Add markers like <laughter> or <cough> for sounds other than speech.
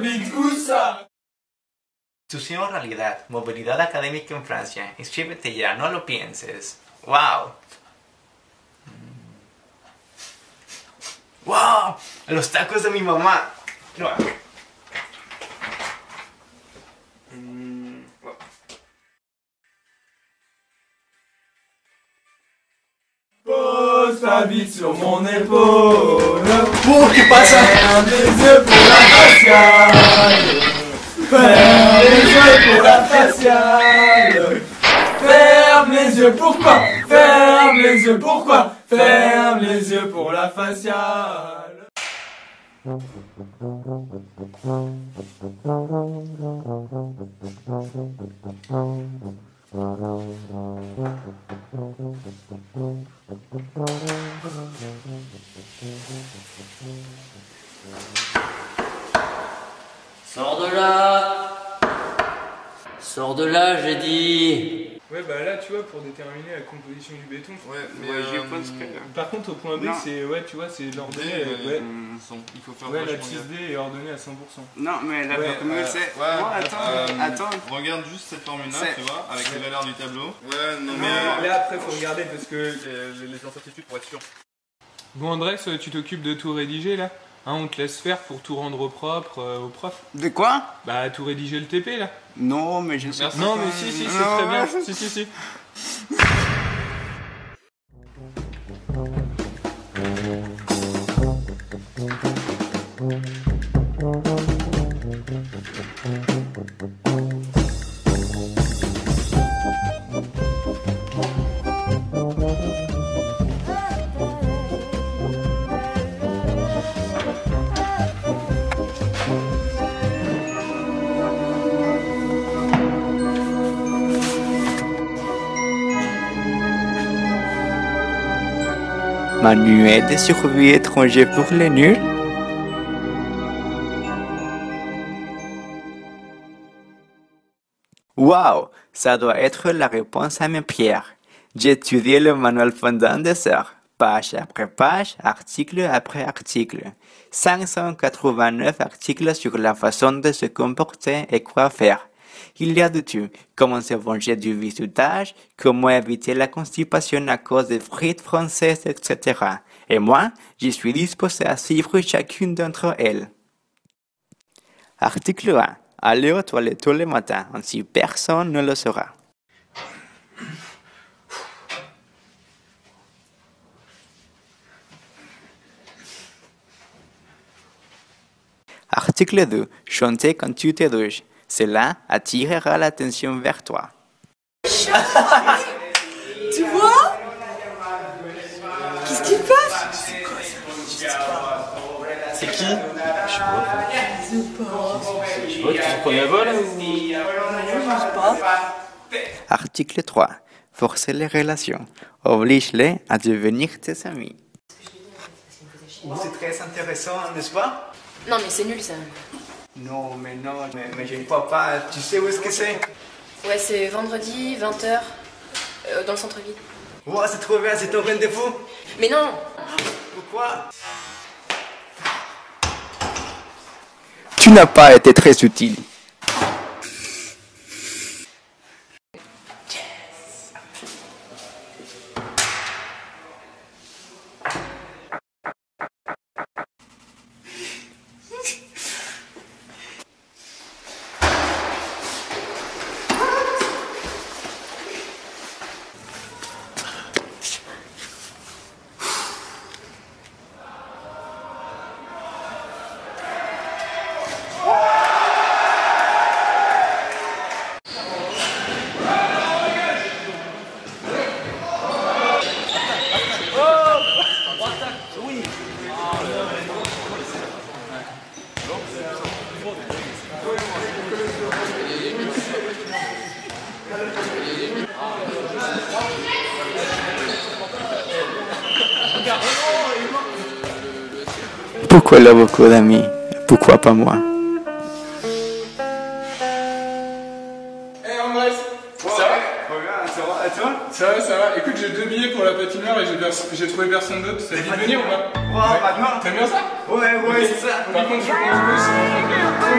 Coussa. Estudio Realidad, Movilidad Académica en Francia. Inscríbete ya, no lo pienses. ¡Wow! ¡Wow! Los tacos de mi mamá. Pose ta bite sur mon épaule. ¡Oh, qué pasa! Faciale. Ferme les yeux pour la faciale. Ferme les yeux, pourquoi Ferme les yeux, pourquoi Ferme les yeux pour la faciale. Sors de là Sors de là, j'ai dit Ouais, bah là, tu vois, pour déterminer la composition du béton. Ouais, mais Ouais, euh, pense Par contre, au point B, c'est ouais, tu vois, c'est D, l'ordonnée. euh, ouais, son- il faut faire ouais la vachement 6D est ordonnée à 100%. Non, mais la Ouais, formule euh, c'est. ouais, Oh, attends, euh, attends. Regarde juste cette formule-là, tu vois, avec les valeurs du tableau. Ouais, non Mais mais. là, après, faut regarder parce que. Les, les incertitudes pour être sûr. Bon, Andrés, tu t'occupes de tout rédiger là? Hein, on te laisse faire pour tout rendre propre euh, au prof De quoi? Bah, tout rédiger le TP là Non, mais je sais Merci. Non, mais si, si, c'est très bien. Si, si, si. <laughs> Manuel de survie étranger pour les nuls Waouh, ça doit être la réponse à mes pierres. J'ai étudié le manuel pendant des heures, page après page, article après article. 589 articles sur la façon de se comporter et quoi faire. Il y a de tout. Comment se venger du bizutage, comment éviter la constipation à cause des frites françaises, etc. Et moi, je suis disposé à suivre chacune d'entre elles. Article 1. Aller aux toilettes tous les matins, ainsi personne ne le saura. Article 2. Chanter quand tu te douches. Cela attirera l'attention vers toi. Tu vois? Qu'est-ce qui se passe? C'est qui? Article 3. Forcer les relations. Oblige-les à devenir tes amis. C'est très intéressant, n'est-ce pas? Non mais c'est nul ça. Non, mais non, mais, mais je ne crois pas. Tu sais où est-ce que c'est? Ouais c'est vendredi 20h dans le centre-ville. Wow, c'est trop bien, c'est ton rendez-vous. Mais non Pourquoi? Tu n'as pas été très utile. Pourquoi il a beaucoup d'amis Pourquoi pas moi? Eh Andrés Ça va? Ça va, Ça va, ça va. Écoute, j'ai deux billets pour la patinoire et j'ai trouvé personne d'autre. Ça dit de venir ou pas? Bah non. T'aimes bien ça? Ouais, ouais, c'est ça. Par contre, je pense que c'est